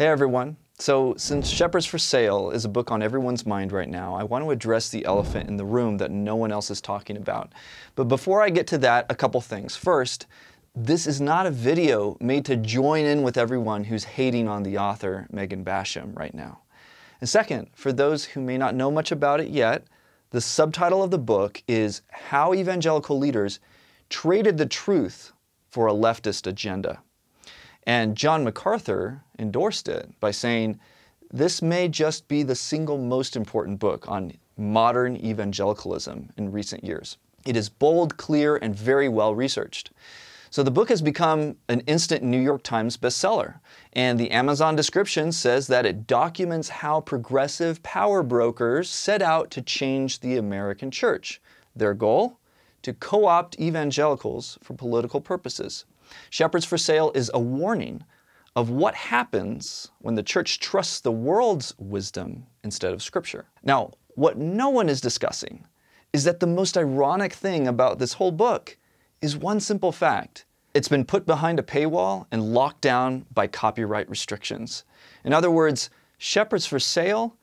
Hey everyone. So, since Shepherds for Sale is a book on everyone's mind right now, I want to address the elephant in the room that no one else is talking about. But before I get to that, a couple things. First, this is not a video made to join in with everyone who's hating on the author, Megan Basham, right now. And second, for those who may not know much about it yet, the subtitle of the book is How Evangelical Leaders Traded the Truth for a Leftist Agenda. And John MacArthur endorsed it by saying, This may just be the single most important book on modern evangelicalism in recent years. It is bold, clear, and very well researched. So the book has become an instant New York Times bestseller. And the Amazon description says that it documents how progressive power brokers set out to change the American church. Their goal? To co opt evangelicals for political purposes. Shepherds for Sale is a warning of what happens when the church trusts the world's wisdom instead of Scripture. Now, what no one is discussing is that the most ironic thing about this whole book is one simple fact. It's been put behind a paywall and locked down by copyright restrictions. In other words, Shepherds for Sale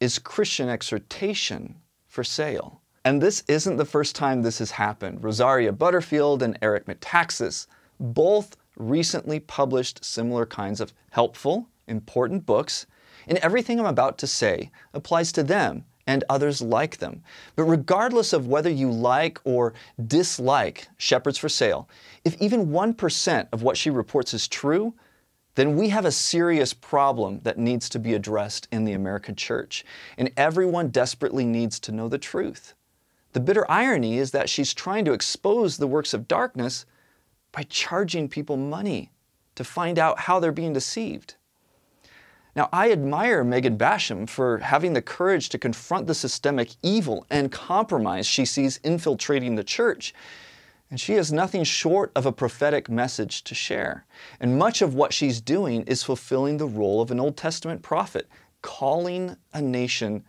is Christian exhortation for sale. And this isn't the first time this has happened. Rosaria Butterfield and Eric Metaxas both recently published similar kinds of helpful, important books, and everything I'm about to say applies to them and others like them. But regardless of whether you like or dislike Shepherds for Sale, if even 1% of what she reports is true, then we have a serious problem that needs to be addressed in the American church. And everyone desperately needs to know the truth. The bitter irony is that she's trying to expose the works of darkness by charging people money to find out how they're being deceived. Now, I admire Megan Basham for having the courage to confront the systemic evil and compromise she sees infiltrating the church. And she has nothing short of a prophetic message to share. And much of what she's doing is fulfilling the role of an Old Testament prophet, calling a nation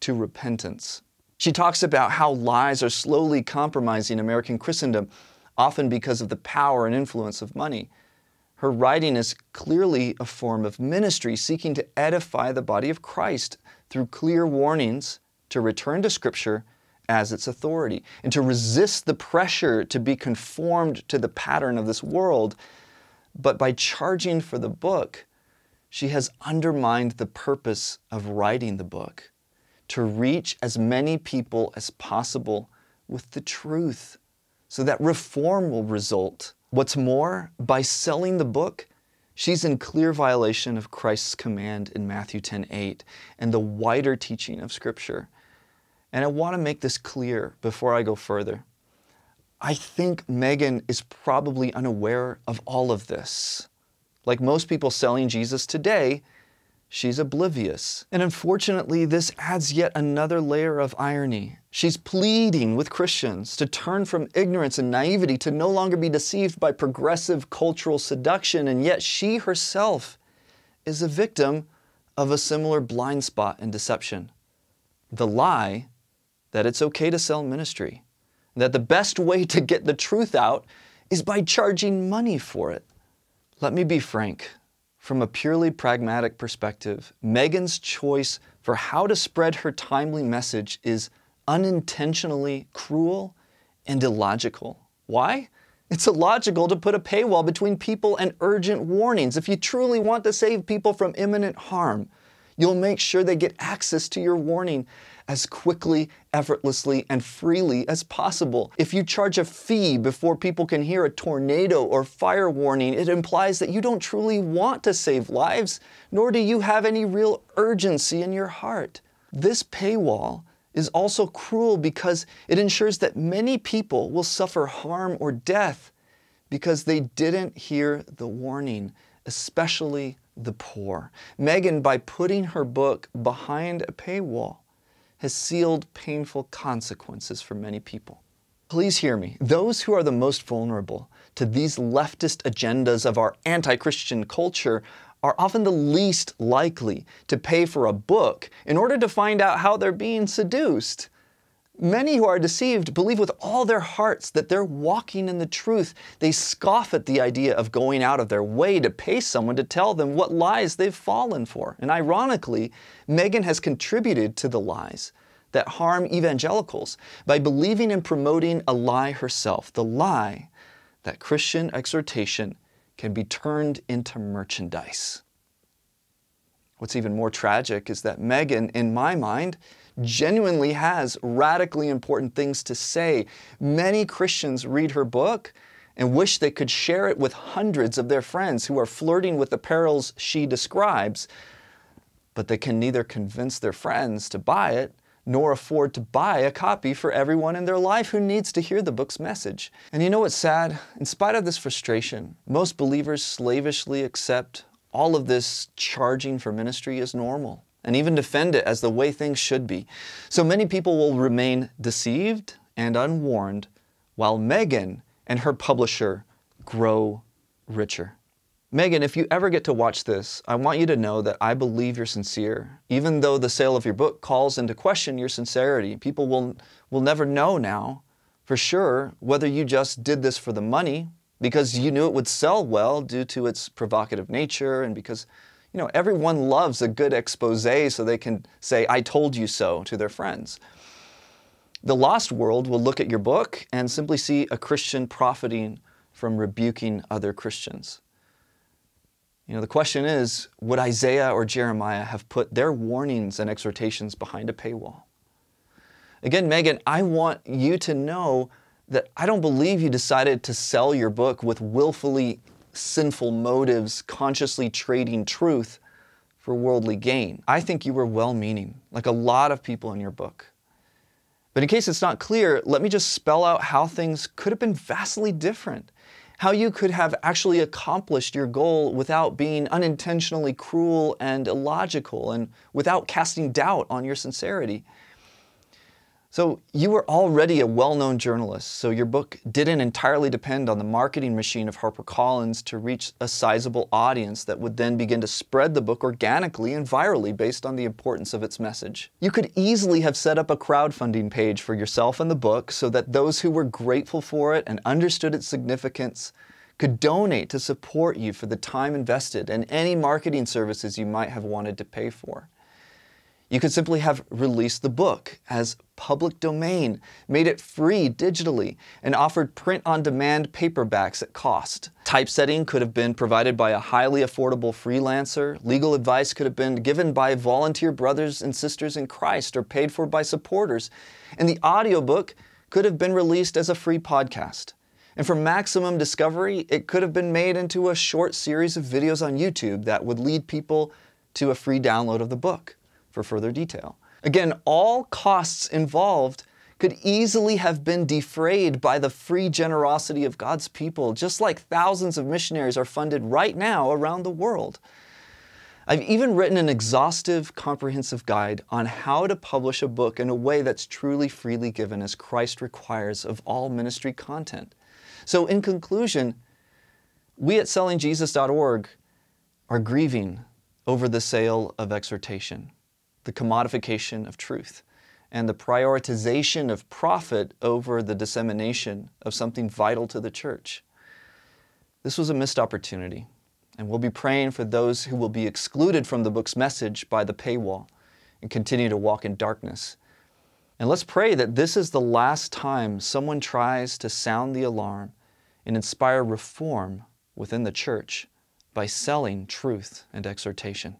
to repentance. She talks about how lies are slowly compromising American Christendom often because of the power and influence of money. Her writing is clearly a form of ministry seeking to edify the body of Christ through clear warnings to return to Scripture as its authority and to resist the pressure to be conformed to the pattern of this world. But by charging for the book, she has undermined the purpose of writing the book to reach as many people as possible with the truth so that reform will result. What's more, by selling the book, she's in clear violation of Christ's command in Matthew 10:8 and the wider teaching of Scripture. And I want to make this clear before I go further. I think Megan is probably unaware of all of this. Like most people selling Jesus today, she's oblivious. And unfortunately, this adds yet another layer of irony. She's pleading with Christians to turn from ignorance and naivety to no longer be deceived by progressive cultural seduction, and yet she herself is a victim of a similar blind spot and deception. The lie that it's okay to sell ministry, that the best way to get the truth out is by charging money for it. Let me be frank. From a purely pragmatic perspective, Megan's choice for how to spread her timely message is unintentionally cruel and illogical. Why? It's illogical to put a paywall between people and urgent warnings. If you truly want to save people from imminent harm, you'll make sure they get access to your warning as quickly, effortlessly, and freely as possible. If you charge a fee before people can hear a tornado or fire warning, it implies that you don't truly want to save lives, nor do you have any real urgency in your heart. This paywall is also cruel because it ensures that many people will suffer harm or death because they didn't hear the warning, especially the poor. Megan, by putting her book behind a paywall, has sealed painful consequences for many people. Please hear me. Those who are the most vulnerable to these leftist agendas of our anti Christian culture are often the least likely to pay for a book in order to find out how they're being seduced. Many who are deceived believe with all their hearts that they're walking in the truth. They scoff at the idea of going out of their way to pay someone to tell them what lies they've fallen for. And ironically, Megan has contributed to the lies that harm evangelicals by believing and promoting a lie herself the lie that Christian exhortation can be turned into merchandise. What's even more tragic is that Megan, in my mind, genuinely has radically important things to say. Many Christians read her book and wish they could share it with hundreds of their friends who are flirting with the perils she describes, but they can neither convince their friends to buy it nor afford to buy a copy for everyone in their life who needs to hear the book's message. And you know what's sad? In spite of this frustration, most believers slavishly accept all of this charging for ministry as normal and even defend it as the way things should be. So many people will remain deceived and unwarned while Megan and her publisher grow richer. Megan, if you ever get to watch this, I want you to know that I believe you're sincere. Even though the sale of your book calls into question your sincerity, people will, will never know now for sure whether you just did this for the money because you knew it would sell well due to its provocative nature and because you know, everyone loves a good expose so they can say, I told you so to their friends. The lost world will look at your book and simply see a Christian profiting from rebuking other Christians. You know, the question is would Isaiah or Jeremiah have put their warnings and exhortations behind a paywall? Again, Megan, I want you to know that I don't believe you decided to sell your book with willfully sinful motives, consciously trading truth for worldly gain. I think you were well meaning, like a lot of people in your book. But in case it's not clear, let me just spell out how things could have been vastly different. How you could have actually accomplished your goal without being unintentionally cruel and illogical and without casting doubt on your sincerity. So you were already a well-known journalist, so your book didn't entirely depend on the marketing machine of HarperCollins to reach a sizable audience that would then begin to spread the book organically and virally based on the importance of its message. You could easily have set up a crowdfunding page for yourself and the book so that those who were grateful for it and understood its significance could donate to support you for the time invested and any marketing services you might have wanted to pay for. You could simply have released the book as public domain, made it free digitally, and offered print on demand paperbacks at cost. Typesetting could have been provided by a highly affordable freelancer. Legal advice could have been given by volunteer brothers and sisters in Christ or paid for by supporters. And the audiobook could have been released as a free podcast. And for maximum discovery, it could have been made into a short series of videos on YouTube that would lead people to a free download of the book for further detail. Again, all costs involved could easily have been defrayed by the free generosity of God's people, just like thousands of missionaries are funded right now around the world. I've even written an exhaustive, comprehensive guide on how to publish a book in a way that's truly freely given as Christ requires of all ministry content. So, in conclusion, we at sellingjesus.org are grieving over the sale of exhortation the commodification of truth and the prioritization of profit over the dissemination of something vital to the church. This was a missed opportunity, and we'll be praying for those who will be excluded from the book's message by the paywall and continue to walk in darkness. And let's pray that this is the last time someone tries to sound the alarm and inspire reform within the church by selling truth and exhortation.